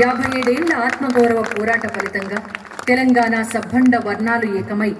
యాభై ఏడేళ్ళ ఆత్మగౌరవ పోరాట ఫలితంగా తెలంగాణ సబ్బండ వర్ణాలు ఏకమై